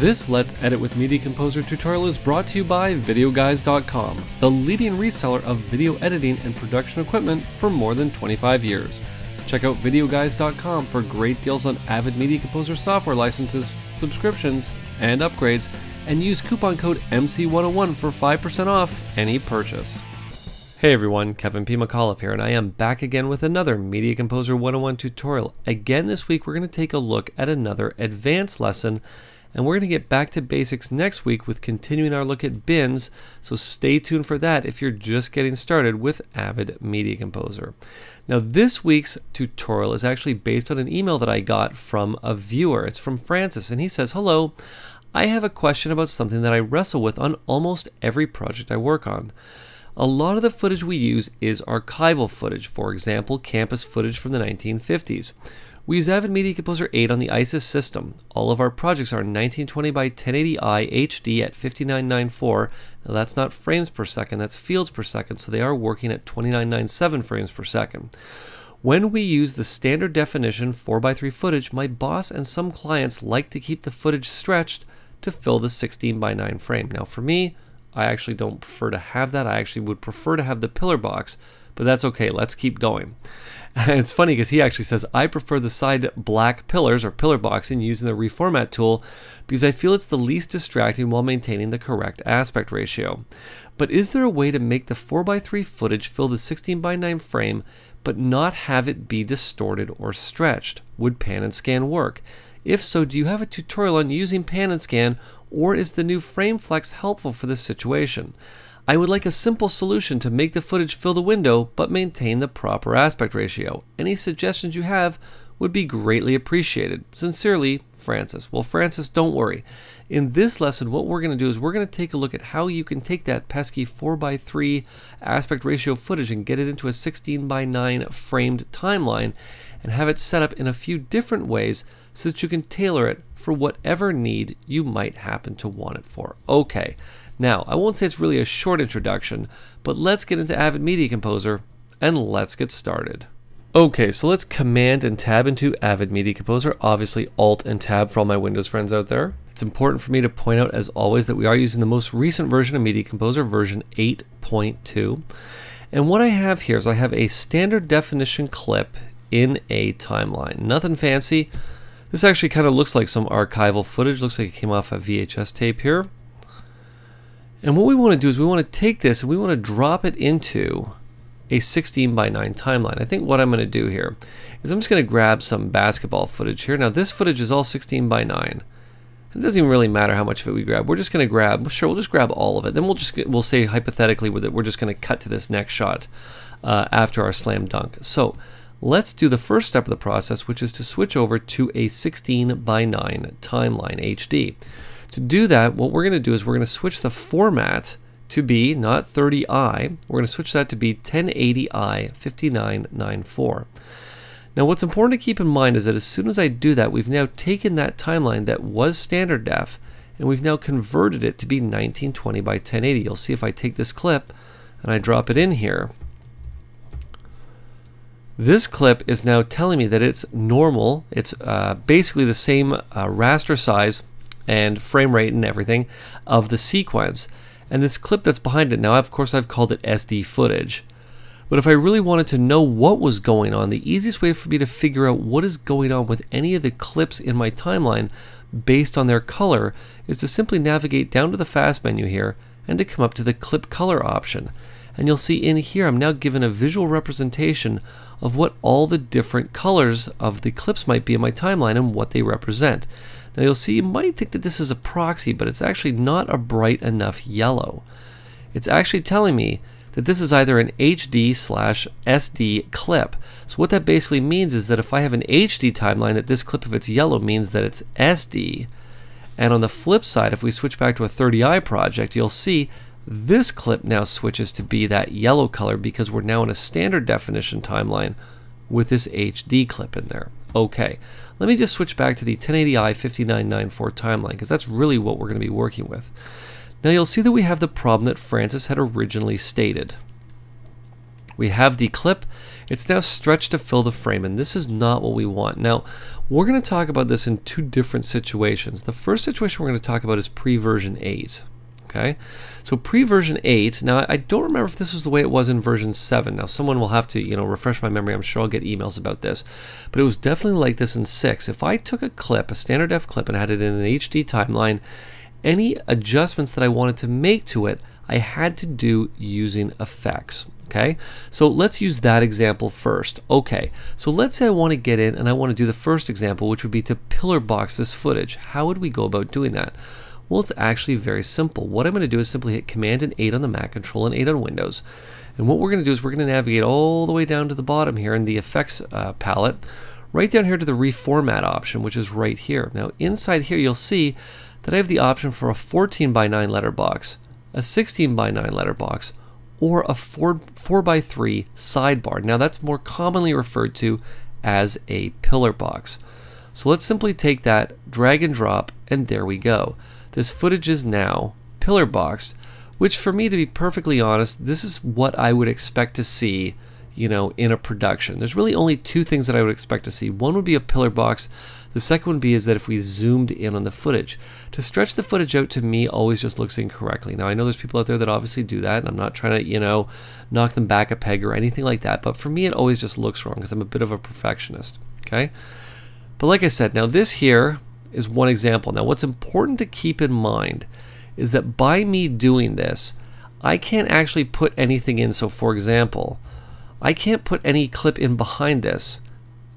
This Let's Edit with Media Composer tutorial is brought to you by VideoGuys.com, the leading reseller of video editing and production equipment for more than 25 years. Check out VideoGuys.com for great deals on Avid Media Composer software licenses, subscriptions, and upgrades, and use coupon code MC101 for 5% off any purchase. Hey everyone, Kevin P. McAuliffe here, and I am back again with another Media Composer 101 tutorial. Again this week we're going to take a look at another advanced lesson, and we're going to get back to basics next week with continuing our look at bins, so stay tuned for that if you're just getting started with Avid Media Composer. Now this week's tutorial is actually based on an email that I got from a viewer. It's from Francis, and he says, Hello, I have a question about something that I wrestle with on almost every project I work on. A lot of the footage we use is archival footage, for example, campus footage from the 1950s. We use Avid Media Composer 8 on the ISIS system. All of our projects are 1920 by 1080i HD at 5994. Now that's not frames per second, that's fields per second, so they are working at 2997 frames per second. When we use the standard definition 4x3 footage, my boss and some clients like to keep the footage stretched to fill the 16 by 9 frame. Now for me, I actually don't prefer to have that. I actually would prefer to have the pillar box, but that's okay. Let's keep going. And it's funny because he actually says, I prefer the side black pillars or pillar boxing using the reformat tool because I feel it's the least distracting while maintaining the correct aspect ratio. But is there a way to make the 4x3 footage fill the 16x9 frame but not have it be distorted or stretched? Would pan and scan work? If so, do you have a tutorial on using pan and scan or is the new frame flex helpful for this situation? I would like a simple solution to make the footage fill the window but maintain the proper aspect ratio. Any suggestions you have would be greatly appreciated. Sincerely, Francis. Well, Francis, don't worry. In this lesson, what we're going to do is we're going to take a look at how you can take that pesky 4x3 aspect ratio footage and get it into a 16 by 9 framed timeline and have it set up in a few different ways so that you can tailor it for whatever need you might happen to want it for. Okay, now I won't say it's really a short introduction, but let's get into Avid Media Composer and let's get started. Okay, so let's Command and Tab into Avid Media Composer. Obviously, Alt and Tab for all my Windows friends out there. It's important for me to point out, as always, that we are using the most recent version of Media Composer, version 8.2. And what I have here is I have a standard definition clip in a timeline. Nothing fancy, this actually kind of looks like some archival footage. Looks like it came off a VHS tape here. And what we want to do is we want to take this and we want to drop it into a 16 by 9 timeline. I think what I'm going to do here is I'm just going to grab some basketball footage here. Now this footage is all 16 by 9. It doesn't even really matter how much of it we grab. We're just going to grab, sure, we'll just grab all of it. Then we'll just, we'll say hypothetically that we're just going to cut to this next shot uh, after our slam dunk. So Let's do the first step of the process, which is to switch over to a 16 by 9 timeline HD. To do that, what we're going to do is we're going to switch the format to be not 30i, we're going to switch that to be 1080i 5994. Now what's important to keep in mind is that as soon as I do that, we've now taken that timeline that was standard def and we've now converted it to be 1920 by 1080. You'll see if I take this clip and I drop it in here, this clip is now telling me that it's normal. It's uh, basically the same uh, raster size and frame rate and everything of the sequence. And this clip that's behind it now, of course, I've called it SD footage. But if I really wanted to know what was going on, the easiest way for me to figure out what is going on with any of the clips in my timeline based on their color is to simply navigate down to the fast menu here and to come up to the clip color option. And you'll see in here I'm now given a visual representation of what all the different colors of the clips might be in my timeline and what they represent. Now you'll see you might think that this is a proxy, but it's actually not a bright enough yellow. It's actually telling me that this is either an HD slash SD clip. So what that basically means is that if I have an HD timeline, that this clip, if it's yellow, means that it's SD. And on the flip side, if we switch back to a 30i project, you'll see this clip now switches to be that yellow color because we're now in a standard definition timeline with this HD clip in there. Okay, let me just switch back to the 1080i 5994 timeline because that's really what we're going to be working with. Now you'll see that we have the problem that Francis had originally stated. We have the clip. It's now stretched to fill the frame, and this is not what we want. Now, we're going to talk about this in two different situations. The first situation we're going to talk about is pre-version 8. Okay, so pre-version 8, now I don't remember if this was the way it was in version 7. Now someone will have to, you know, refresh my memory. I'm sure I'll get emails about this. But it was definitely like this in 6. If I took a clip, a standard F clip, and had it in an HD timeline, any adjustments that I wanted to make to it, I had to do using effects. Okay, so let's use that example first. Okay, so let's say I want to get in and I want to do the first example, which would be to pillar box this footage. How would we go about doing that? Well, it's actually very simple. What I'm going to do is simply hit Command and 8 on the Mac, Control and 8 on Windows. And what we're going to do is we're going to navigate all the way down to the bottom here in the effects uh, palette, right down here to the reformat option, which is right here. Now, inside here, you'll see that I have the option for a 14 by 9 letterbox, a 16 by 9 letterbox, or a 4, 4 by 3 sidebar. Now, that's more commonly referred to as a pillar box. So let's simply take that, drag and drop, and there we go. This footage is now pillar boxed, which for me, to be perfectly honest, this is what I would expect to see, you know, in a production. There's really only two things that I would expect to see. One would be a pillar box. The second would be is that if we zoomed in on the footage. To stretch the footage out to me always just looks incorrectly. Now I know there's people out there that obviously do that and I'm not trying to, you know, knock them back a peg or anything like that, but for me it always just looks wrong because I'm a bit of a perfectionist, okay? But like I said, now this here, is one example. Now, what's important to keep in mind is that by me doing this, I can't actually put anything in. So, for example, I can't put any clip in behind this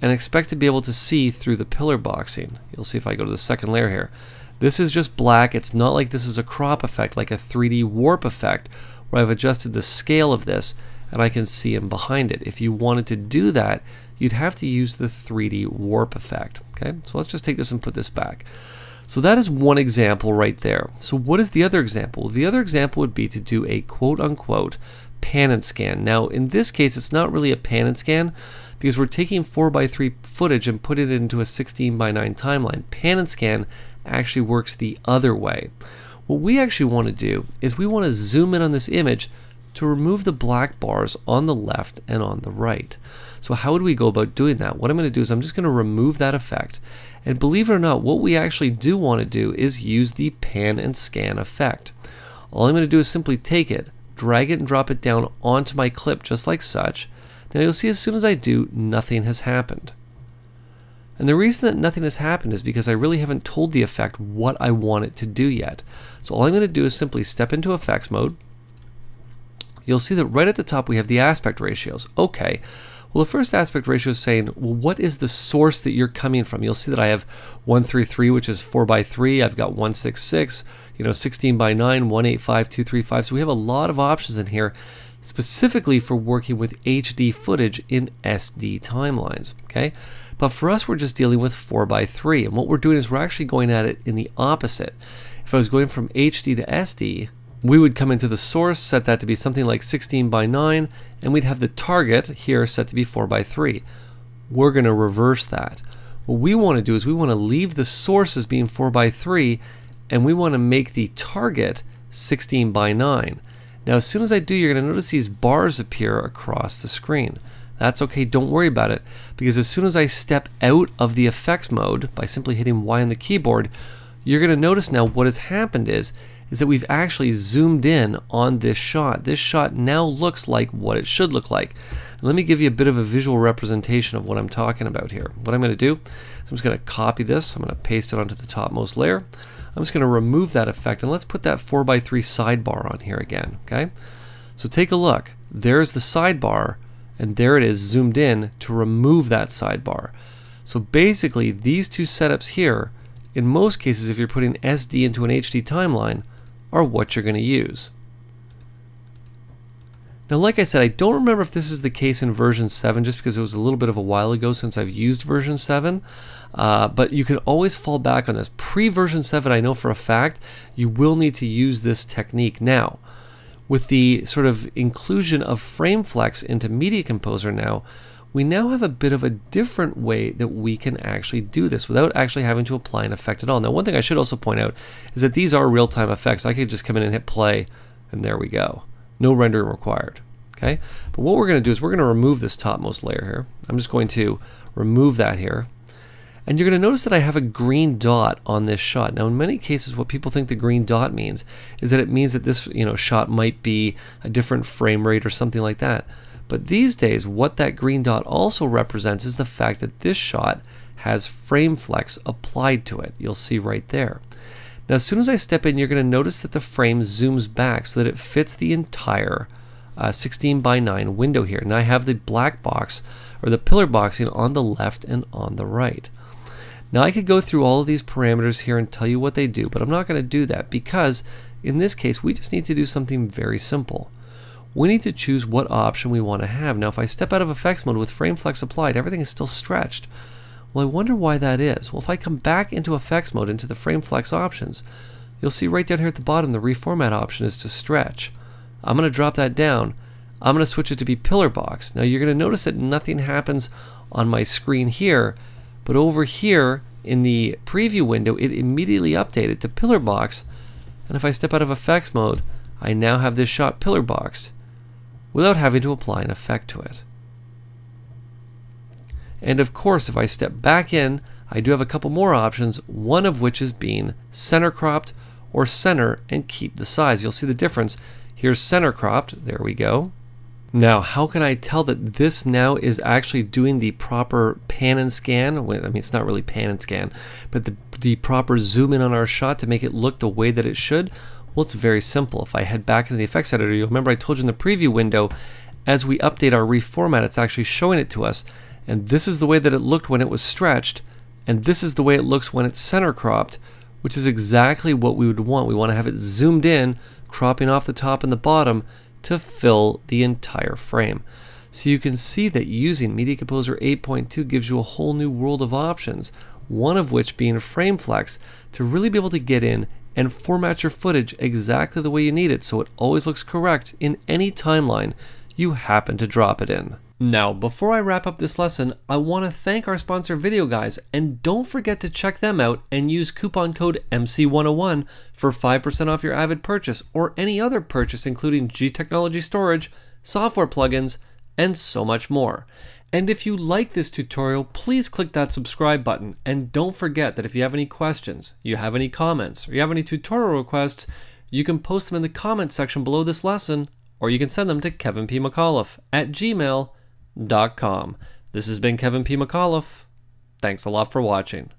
and expect to be able to see through the pillar boxing. You'll see if I go to the second layer here. This is just black. It's not like this is a crop effect, like a 3D warp effect, where I've adjusted the scale of this and I can see him behind it. If you wanted to do that, you'd have to use the 3D warp effect. Okay, so let's just take this and put this back. So that is one example right there. So what is the other example? The other example would be to do a quote unquote pan and scan. Now in this case it's not really a pan and scan because we're taking 4x3 footage and put it into a 16 by 9 timeline. Pan and scan actually works the other way. What we actually want to do is we want to zoom in on this image to remove the black bars on the left and on the right. So how would we go about doing that? What I'm going to do is I'm just going to remove that effect. And believe it or not, what we actually do want to do is use the pan and scan effect. All I'm going to do is simply take it, drag it and drop it down onto my clip just like such. Now you'll see as soon as I do, nothing has happened. And the reason that nothing has happened is because I really haven't told the effect what I want it to do yet. So all I'm going to do is simply step into effects mode. You'll see that right at the top we have the aspect ratios. Okay, well, the first aspect ratio is saying, well, what is the source that you're coming from? You'll see that I have 133, which is 4 by 3. I've got 166, you know, 16 by 9, 185, 235. So we have a lot of options in here specifically for working with HD footage in SD timelines, okay? But for us, we're just dealing with 4 by 3 And what we're doing is we're actually going at it in the opposite. If I was going from HD to SD, we would come into the source, set that to be something like 16 by 9, and we'd have the target here set to be 4 by 3. We're going to reverse that. What we want to do is we want to leave the source as being 4 by 3, and we want to make the target 16 by 9. Now as soon as I do, you're going to notice these bars appear across the screen. That's okay, don't worry about it, because as soon as I step out of the effects mode by simply hitting Y on the keyboard, you're going to notice now what has happened is is that we've actually zoomed in on this shot. This shot now looks like what it should look like. Let me give you a bit of a visual representation of what I'm talking about here. What I'm going to do is I'm just going to copy this. I'm going to paste it onto the topmost layer. I'm just going to remove that effect and let's put that 4x3 sidebar on here again. Okay, So take a look. There's the sidebar and there it is zoomed in to remove that sidebar. So basically these two setups here, in most cases if you're putting SD into an HD timeline, are what you're going to use. Now, like I said, I don't remember if this is the case in version 7 just because it was a little bit of a while ago since I've used version 7. Uh, but you can always fall back on this. Pre-version 7, I know for a fact, you will need to use this technique. Now, with the sort of inclusion of FrameFlex into Media Composer now, we now have a bit of a different way that we can actually do this without actually having to apply an effect at all. Now, one thing I should also point out is that these are real-time effects. I could just come in and hit play, and there we go. No rendering required. Okay, but what we're going to do is we're going to remove this topmost layer here. I'm just going to remove that here. And you're going to notice that I have a green dot on this shot. Now in many cases what people think the green dot means is that it means that this you know shot might be a different frame rate or something like that. But these days what that green dot also represents is the fact that this shot has frame flex applied to it. You'll see right there. Now as soon as I step in you're going to notice that the frame zooms back so that it fits the entire uh, 16 by 9 window here. Now I have the black box or the pillar boxing on the left and on the right. Now I could go through all of these parameters here and tell you what they do, but I'm not going to do that because in this case we just need to do something very simple. We need to choose what option we want to have. Now if I step out of effects mode with frame flex applied, everything is still stretched. Well I wonder why that is. Well if I come back into effects mode into the frame flex options, you'll see right down here at the bottom the reformat option is to stretch. I'm going to drop that down. I'm going to switch it to be pillar box. Now you're going to notice that nothing happens on my screen here, but over here in the preview window, it immediately updated to pillar box. And if I step out of effects mode, I now have this shot pillar boxed without having to apply an effect to it. And of course, if I step back in, I do have a couple more options, one of which is being center cropped or center and keep the size. You'll see the difference Here's center cropped. There we go. Now, how can I tell that this now is actually doing the proper pan and scan? I mean, it's not really pan and scan, but the, the proper zoom in on our shot to make it look the way that it should? Well, it's very simple. If I head back into the effects editor, you'll remember I told you in the preview window, as we update our reformat, it's actually showing it to us. And this is the way that it looked when it was stretched, and this is the way it looks when it's center cropped, which is exactly what we would want. We want to have it zoomed in cropping off the top and the bottom to fill the entire frame. So you can see that using Media Composer 8.2 gives you a whole new world of options, one of which being frame flex to really be able to get in and format your footage exactly the way you need it so it always looks correct in any timeline you happen to drop it in. Now, before I wrap up this lesson, I want to thank our sponsor Video Guys, and don't forget to check them out and use coupon code MC101 for 5% off your Avid purchase or any other purchase including G Technology storage, software plugins, and so much more. And if you like this tutorial, please click that subscribe button. And don't forget that if you have any questions, you have any comments, or you have any tutorial requests, you can post them in the comment section below this lesson, or you can send them to Kevin P. McAuliffe at gmail.com. This has been Kevin P. McAuliffe. Thanks a lot for watching.